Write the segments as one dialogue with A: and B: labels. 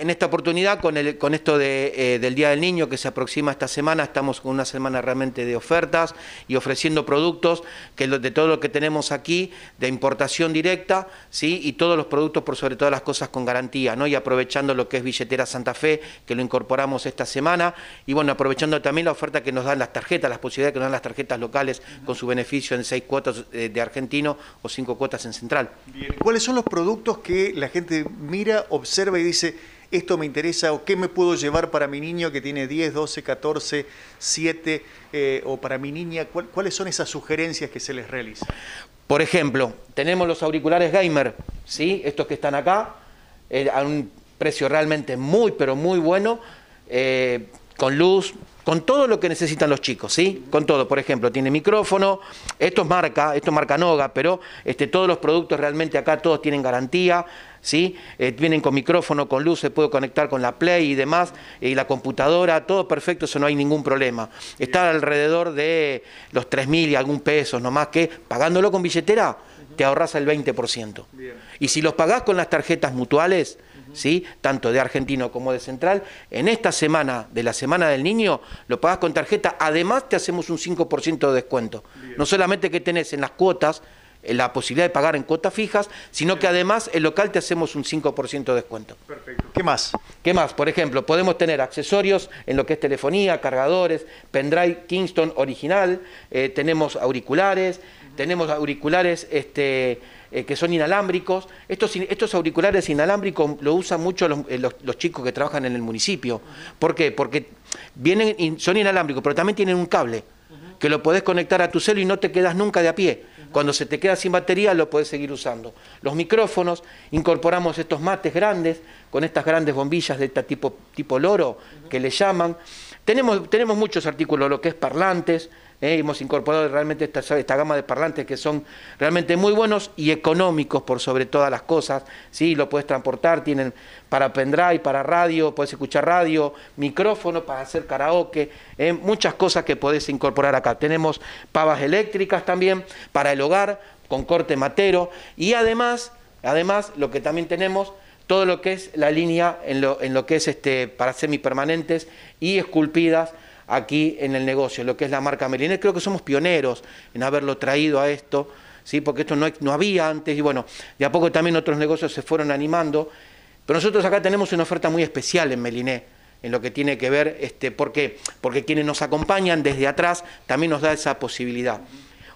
A: en esta oportunidad, con, el, con esto de, del Día del Niño que se aproxima esta semana, estamos con una semana realmente de ofertas y ofreciendo productos que de todo lo que tenemos aquí, de importación directa, ¿sí? y todos los productos por sobre todas las cosas con garantía, ¿no? y aprovechando lo que es Billetera Santa Fe, que lo incorporamos esta semana, y bueno, aprovechando también la oferta que nos dan las tarjetas, las posibilidades que nos dan las tarjetas locales con su beneficio en seis cuotas eh, de argentino o cinco cuotas en central.
B: ¿Cuáles son los productos que la gente mira, observa y dice, esto me interesa o qué me puedo llevar para mi niño que tiene 10, 12, 14, 7 o para mi niña? ¿Cuáles son esas sugerencias que se les realizan?
A: Por ejemplo, tenemos los auriculares gamer, ¿sí? estos que están acá, eh, a un precio realmente muy, pero muy bueno, eh, con luz, con todo lo que necesitan los chicos, ¿sí? Con todo, por ejemplo, tiene micrófono, esto es marca, esto es marca Noga, pero este, todos los productos realmente acá todos tienen garantía, ¿sí? Eh, vienen con micrófono, con luz, se puede conectar con la Play y demás, y la computadora, todo perfecto, eso no hay ningún problema. Está alrededor de los 3.000 y algún pesos nomás, que pagándolo con billetera te ahorras el 20%. Y si los pagás con las tarjetas mutuales, ¿sí? tanto de argentino como de central, en esta semana de la Semana del Niño lo pagás con tarjeta, además te hacemos un 5% de descuento. No solamente que tenés en las cuotas eh, la posibilidad de pagar en cuotas fijas, sino que además el local te hacemos un 5% de descuento.
B: Perfecto. ¿Qué más?
A: ¿Qué más? Por ejemplo, podemos tener accesorios en lo que es telefonía, cargadores, pendrive Kingston original, eh, tenemos auriculares, tenemos auriculares este, eh, que son inalámbricos. Estos, auriculares inalámbricos lo usan mucho eh, los, chicos que trabajan en el municipio. ¿Por qué? Porque son inalámbricos, pero también tienen un cable que lo podés conectar a tu celo y no te quedas nunca de a pie. Cuando se te queda sin batería lo podés seguir usando. Los micrófonos, incorporamos estos mates grandes con estas grandes bombillas de este tipo, tipo loro que le llaman. Tenemos, tenemos muchos artículos, lo que es parlantes, ¿eh? hemos incorporado realmente esta, esta, gama de parlantes que son realmente muy buenos y económicos por sobre todas las cosas, ¿sí? lo puedes transportar, tienen para pendrive, para radio, puedes escuchar radio, micrófono para hacer karaoke, ¿eh? muchas cosas que podés incorporar acá. Tenemos pavas eléctricas también para el hogar, con corte matero, y además, además lo que también tenemos todo lo que es la línea en lo, en lo que es este, para semipermanentes y esculpidas aquí en el negocio, lo que es la marca Meliné. Creo que somos pioneros en haberlo traído a esto, ¿sí? porque esto no, no había antes y bueno, de a poco también otros negocios se fueron animando. Pero nosotros acá tenemos una oferta muy especial en Meliné, en lo que tiene que ver, este, ¿por qué? Porque quienes nos acompañan desde atrás también nos da esa posibilidad.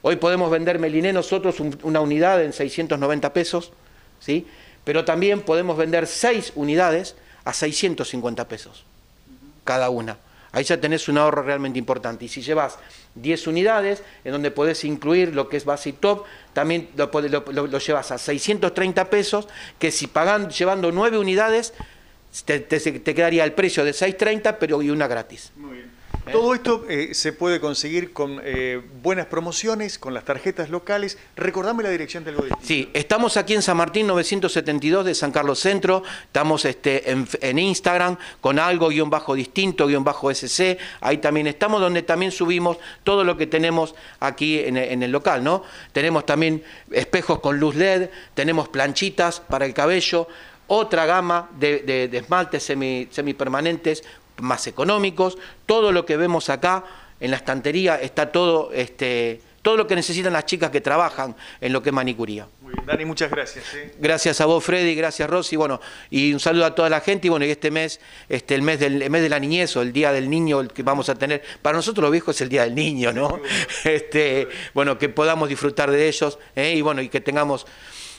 A: Hoy podemos vender Meliné nosotros una unidad en 690 pesos, ¿sí? pero también podemos vender seis unidades a 650 pesos cada una. Ahí ya tenés un ahorro realmente importante. Y si llevas 10 unidades, en donde podés incluir lo que es base y top, también lo, llevas a 630 pesos, que si pagan llevando 9 unidades, te, te, quedaría el precio de 630, pero y una gratis.
B: Bien. Todo esto eh, se puede conseguir con eh, buenas promociones, con las tarjetas locales. Recordame la dirección del boletín.
A: Sí, estamos aquí en San Martín 972 de San Carlos Centro. Estamos este, en, Instagram con algo guion bajo distinto, guion bajo SC. Ahí también estamos, donde también subimos todo lo que tenemos aquí en, el local, ¿no? Tenemos también espejos con luz LED, tenemos planchitas para el cabello, otra gama de, esmaltes semipermanentes más económicos, todo lo que vemos acá en la estantería está todo, este, todo lo que necesitan las chicas que trabajan en lo que es manicuría.
B: Muy bien, Dani, muchas gracias. ¿eh?
A: Gracias a vos, Freddy, gracias, Rosy, bueno, y un saludo a toda la gente, y bueno, y este mes, este, el mes del mes de la niñez o el Día del Niño el que vamos a tener, para nosotros los viejos es el Día del Niño, ¿no? Este, bueno, que podamos disfrutar de ellos, ¿eh? y bueno, y que tengamos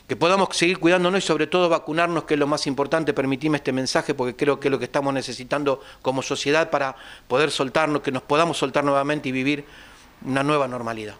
A: que podamos seguir cuidándonos y sobre todo vacunarnos, que es lo más importante, permitirme este mensaje porque creo que es lo que estamos necesitando como sociedad para poder soltarnos, que nos podamos soltar nuevamente y vivir una nueva normalidad.